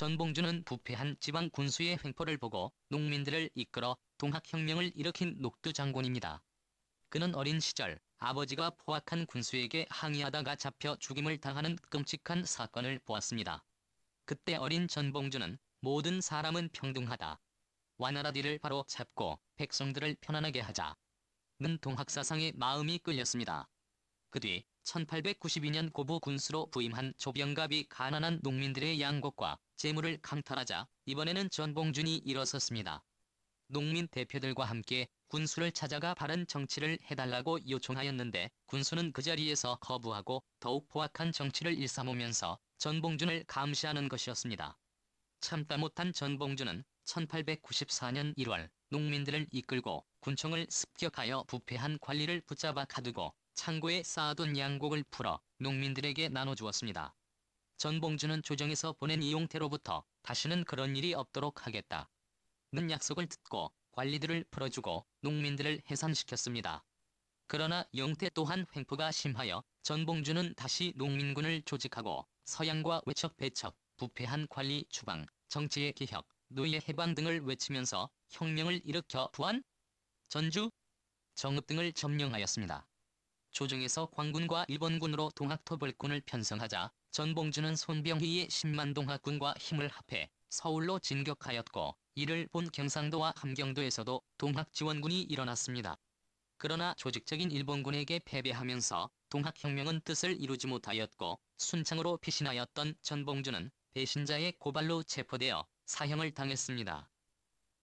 전봉주는 부패한 지방 군수의 횡포를 보고 농민들을 이끌어 동학혁명을 일으킨 녹두 장군입니다. 그는 어린 시절 아버지가 포악한 군수에게 항의하다가 잡혀 죽임을 당하는 끔찍한 사건을 보았습니다. 그때 어린 전봉주는 모든 사람은 평등하다. 와나라디를 바로 잡고 백성들을 편안하게 하자. 는 동학사상에 마음이 끌렸습니다. 그 뒤 1892년 고부 군수로 부임한 조병갑이 가난한 농민들의 양곡과 재물을 강탈하자 이번에는 전봉준이 일어섰습니다. 농민 대표들과 함께 군수를 찾아가 바른 정치를 해달라고 요청하였는데 군수는 그 자리에서 거부하고 더욱 포악한 정치를 일삼으면서 전봉준을 감시하는 것이었습니다. 참다 못한 전봉준은 1894년 1월 농민들을 이끌고 군청을 습격하여 부패한 관리를 붙잡아 가두고 창고에 쌓아둔 양곡을 풀어 농민들에게 나눠주었습니다. 전봉준은 조정에서 보낸 이용태로부터 다시는 그런 일이 없도록 하겠다. 는 약속을 듣고 관리들을 풀어주고 농민들을 해산시켰습니다. 그러나 영태 또한 횡포가 심하여 전봉준은 다시 농민군을 조직하고 서양과 외척 배척, 부패한 관리 추방, 정치의 개혁, 노예 해방 등을 외치면서 혁명을 일으켜 부안, 전주, 정읍 등을 점령하였습니다. 조정에서 광군과 일본군으로 동학토벌군을 편성하자 전봉준은 손병희의 10만 동학군과 힘을 합해 서울로 진격하였고 이를 본 경상도와 함경도에서도 동학지원군이 일어났습니다. 그러나 조직적인 일본군에게 패배하면서 동학혁명은 뜻을 이루지 못하였고 순창으로 피신하였던 전봉준은 배신자의 고발로 체포되어 사형을 당했습니다.